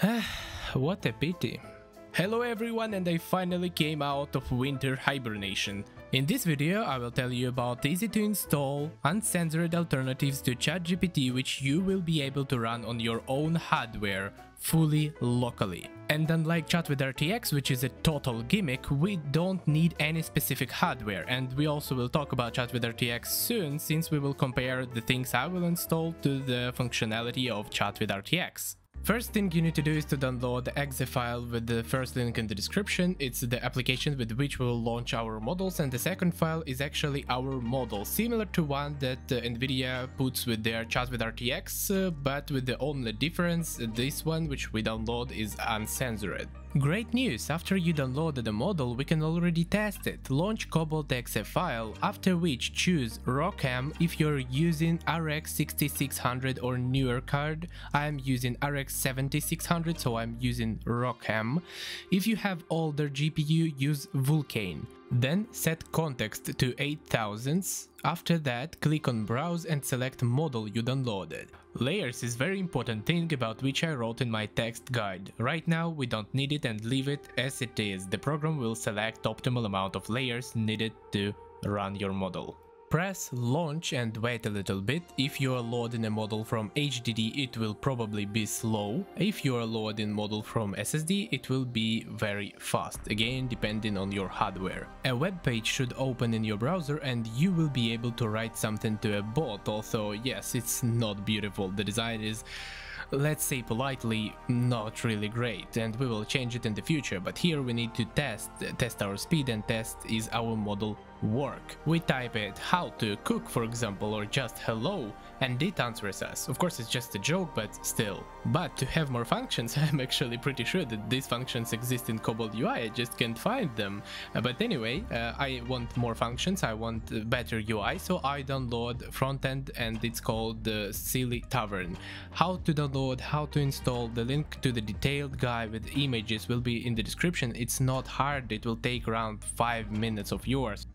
what a pity. Hello everyone and I finally came out of winter hibernation. In this video I will tell you about easy to install, uncensored alternatives to ChatGPT which you will be able to run on your own hardware, fully locally. And unlike Chat with RTX, which is a total gimmick, we don't need any specific hardware and we also will talk about Chat with RTX soon since we will compare the things I will install to the functionality of Chat with RTX. First thing you need to do is to download the exe file with the first link in the description. It's the application with which we will launch our models and the second file is actually our model, similar to one that uh, Nvidia puts with their chat with RTX, uh, but with the only difference, this one which we download is uncensored. Great news! After you downloaded the model, we can already test it. Launch Kobold exe file, after which choose ROCm if you're using RX 6600 or newer card. I'm using RX 7600 so I'm using ROCm. If you have older GPU, use Vulkan. Then set context to 8000s. After that, click on browse and select model you downloaded. Layers is very important thing about which I wrote in my text guide. Right now we don't need it and leave it as it is. The program will select optimal amount of layers needed to run your model. Press launch and wait a little bit. If you are loading a model from HDD it will probably be slow. If you are loading model from SSD it will be very fast, again depending on your hardware. A web page should open in your browser and you will be able to write something to a bot, although yes it's not beautiful, the design is let's say politely, not really great and we will change it in the future, but here we need to test, test our speed and test is our model work. We type it how to cook for example or just hello and it answers us. Of course it's just a joke but still. But to have more functions I'm actually pretty sure that these functions exist in Kobold UI, I just can't find them. Uh, but anyway, uh, I want more functions, I want better UI so I download frontend and it's called the Silly Tavern. How to download, how to install, the link to the detailed guide with images will be in the description. It's not hard, it will take around 5 minutes of yours.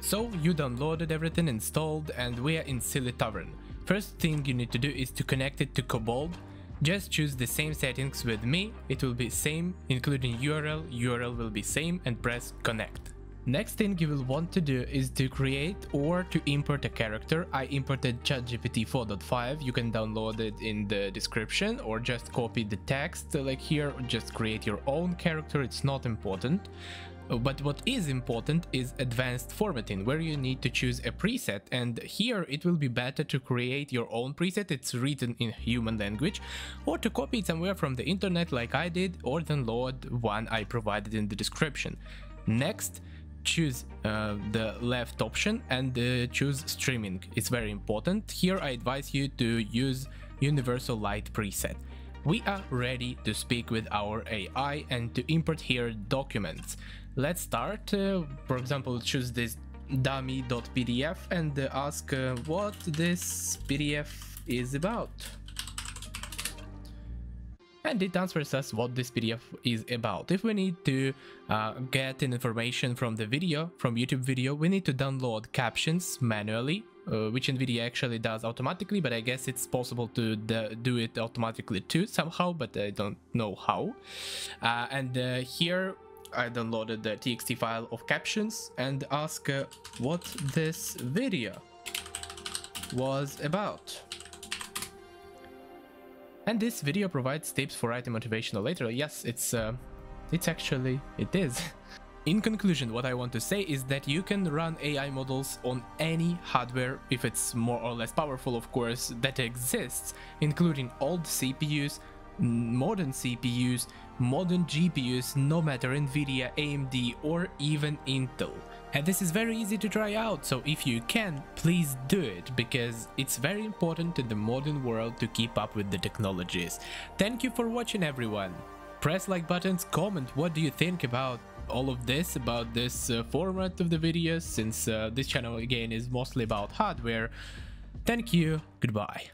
So you downloaded everything installed and we are in Silly Tavern. First thing you need to do is to connect it to Kobold. Just choose the same settings with me, it will be same, including URL, URL will be same and press connect. Next thing you will want to do is to create or to import a character. I imported ChatGPT 4.5, you can download it in the description or just copy the text like here, just create your own character, it's not important. But what is important is advanced formatting, where you need to choose a preset and here it will be better to create your own preset, it's written in human language, or to copy it somewhere from the internet like I did, or download one I provided in the description. Next, choose uh, the left option and uh, choose streaming, it's very important. Here I advise you to use Universal Light preset. We are ready to speak with our AI and to import here documents. Let's start. Uh, for example, choose this dummy.pdf and ask uh, what this PDF is about. And it answers us what this PDF is about. If we need to uh, get information from the video, from YouTube video, we need to download captions manually, uh, which NVIDIA actually does automatically, but I guess it's possible to do it automatically too somehow, but I don't know how. Uh, and uh, here I downloaded the txt file of captions and ask uh, what this video was about. And this video provides tips for writing motivational later. Yes, it's uh, it's actually, it is. In conclusion, what I want to say is that you can run AI models on any hardware, if it's more or less powerful of course, that exists, including old CPUs, modern CPUs, modern GPUs, no matter Nvidia, AMD or even Intel. And this is very easy to try out, so if you can, please do it, because it's very important in the modern world to keep up with the technologies. Thank you for watching everyone! Press like buttons, comment what do you think about all of this, about this uh, format of the videos, since uh, this channel again is mostly about hardware. Thank you, goodbye.